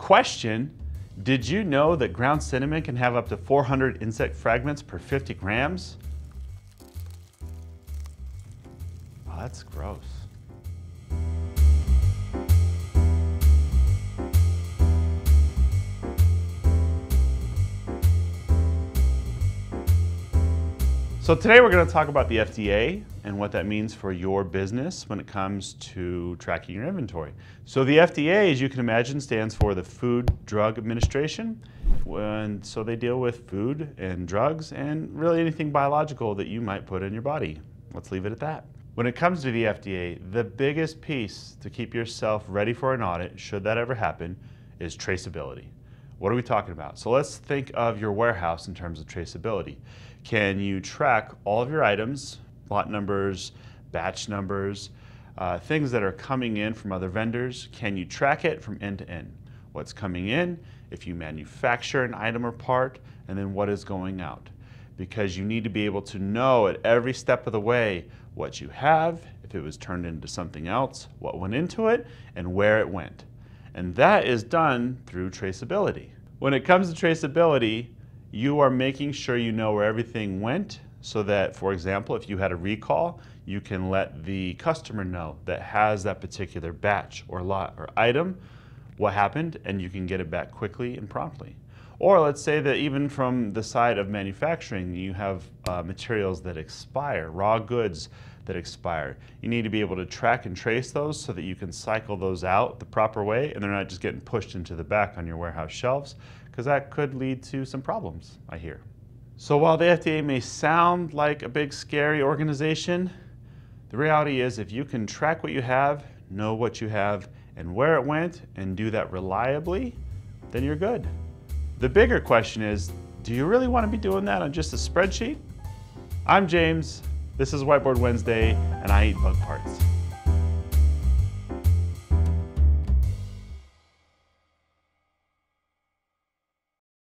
Question, did you know that ground cinnamon can have up to 400 insect fragments per 50 grams? Oh, that's gross. So today we're going to talk about the FDA and what that means for your business when it comes to tracking your inventory. So the FDA, as you can imagine, stands for the Food Drug Administration. And so they deal with food and drugs and really anything biological that you might put in your body. Let's leave it at that. When it comes to the FDA, the biggest piece to keep yourself ready for an audit, should that ever happen, is traceability. What are we talking about? So let's think of your warehouse in terms of traceability. Can you track all of your items, lot numbers, batch numbers, uh, things that are coming in from other vendors? Can you track it from end to end? What's coming in, if you manufacture an item or part, and then what is going out. Because you need to be able to know at every step of the way what you have, if it was turned into something else, what went into it, and where it went. And that is done through traceability. When it comes to traceability, you are making sure you know where everything went so that, for example, if you had a recall, you can let the customer know that has that particular batch or lot or item what happened and you can get it back quickly and promptly. Or let's say that even from the side of manufacturing, you have uh, materials that expire, raw goods that expire. You need to be able to track and trace those so that you can cycle those out the proper way and they're not just getting pushed into the back on your warehouse shelves because that could lead to some problems, I hear. So while the FDA may sound like a big scary organization, the reality is if you can track what you have, know what you have, and where it went, and do that reliably, then you're good. The bigger question is, do you really want to be doing that on just a spreadsheet? I'm James, this is Whiteboard Wednesday, and I eat bug parts.